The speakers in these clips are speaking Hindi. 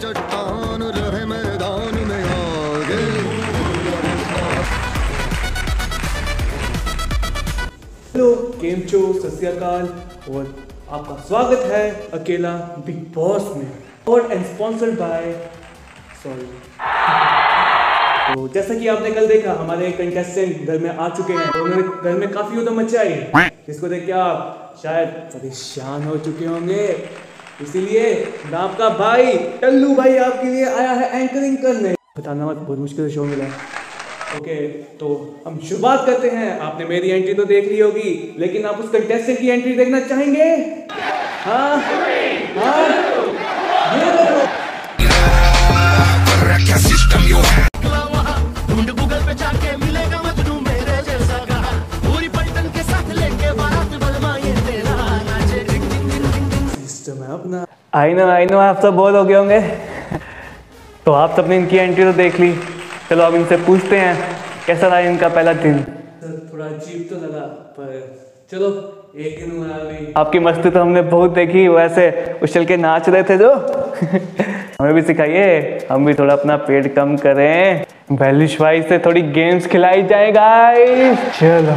चट्टान रहे मैदान में आगे। हेलो गेम शो सत्याकाल और आपका स्वागत है अकेला बिग बॉस में और एंड स्पॉन्सर्ड बाय सॉरी तो जैसा कि आपने कल देखा हमारे कंटेस्टेंट घर में आ चुके हैं तो उन्होंने घर में काफ़ी उधम मचाई है। जिसको देख के आप शायद परेशान हो चुके होंगे। इसीलिए आपका भाई टल्लू भाई आपके लिए आया है एंकरिंग करने। बताना मत, बहुत मुश्किल शो मिला। ओके तो हम शुरुआत करते हैं। आपने मेरी एंट्री तो देख ली होगी, लेकिन आप उस कंटेस्टेंट की एंट्री देखना चाहेंगे? हाँ? हाँ? ये देखो। अपना आई नो आई नो आप सब बोर हो गए होंगे। तो आप सबने इनकी एंट्री तो देख ली। चलो अब इनसे पूछते हैं कैसा रहा इनका पहला दिन? थोड़ा अजीब तो लगा पर चलो एक दिन हुआ अभी। आपकी मस्ती तो हमने बहुत देखी वैसे उछल के नाच रहे थे जो। हमें भी सिखाइए हम भी थोड़ा अपना पेट कम करें। वैलिश भाई से थोड़ी गेम्स खिलाई जाए गाइस चलो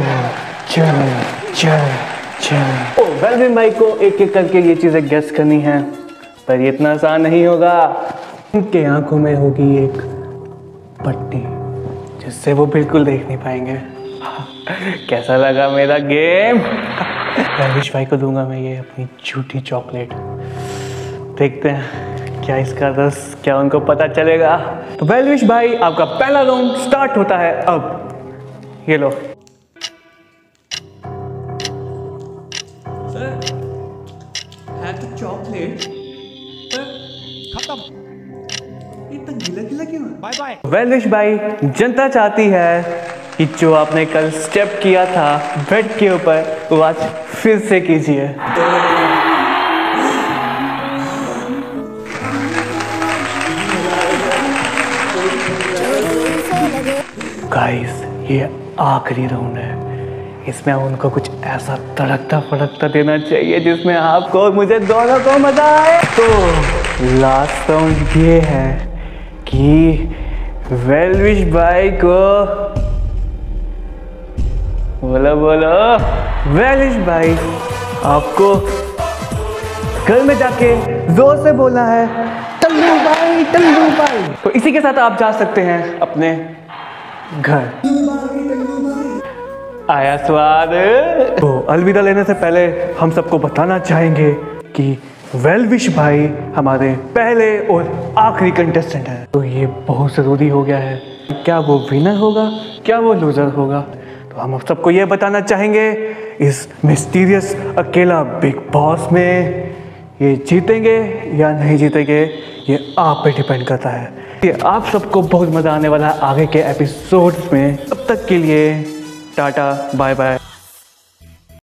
चलो चलो। ओ वेलविन भाई को एक एक करके ये चीज़ें गेस करनी है, पर ये इतना आसान नहीं होगा। उनके आँखों में होगी एक पट्टी, जिससे वो बिल्कुल देख नहीं पाएँगे। कैसा लगा मेरा गेम? रविश भाई को दूँगा, मैं ये अपनी झूठी चॉकलेट। देखते हैं, क्या इसका रस, क्या उनको पता चलेगा। तो वेलविश भाई, आपका पहला राउंड स्टार्ट होता है अब। ये लो। है। तो चॉकलेट। खत्म। इतना गीला गीला क्यों बाय बाय वेलविश भाई जनता चाहती है कि जो आपने कल स्टेप किया था बेड के ऊपर वो आज फिर से कीजिए। गाइस ये आखिरी राउंड है। इसमें उनको कुछ ऐसा तड़कता फड़कता देना चाहिए जिसमें आपको और मुझे दोनों को मज़ा आए। तो लास्ट राउंड ये है कि वेलविश भाई को बोलो बोलो। वेलिश भाई, आपको घर में जाके ज़ोर से बोलना है, टल्लू भाई टल्लू भाई। तो इसी के साथ आप जा सकते हैं अपने घर। आया स्वाद। तो अलविदा लेने से पहले हम सबको बताना चाहेंगे कि वेलविश भाई हमारे पहले और आखिरी कंटेस्टेंट हैं। तो ये बहुत ज़रूरी हो गया है। क्या वो विनर होगा? क्या वो लूज़र होगा? तो हम आप सबको ये बताना चाहेंगे, इस मिस्टीरियस अकेला बिग बॉस में ये जीतेंगे या नहीं जीतेंगे, ये आप पे डिपेंड करता है। ये आप सबको बहुत मज़ा आने वाला है आगे के एपिसोड्स में। तब तक के लिए टाटा बाय बाय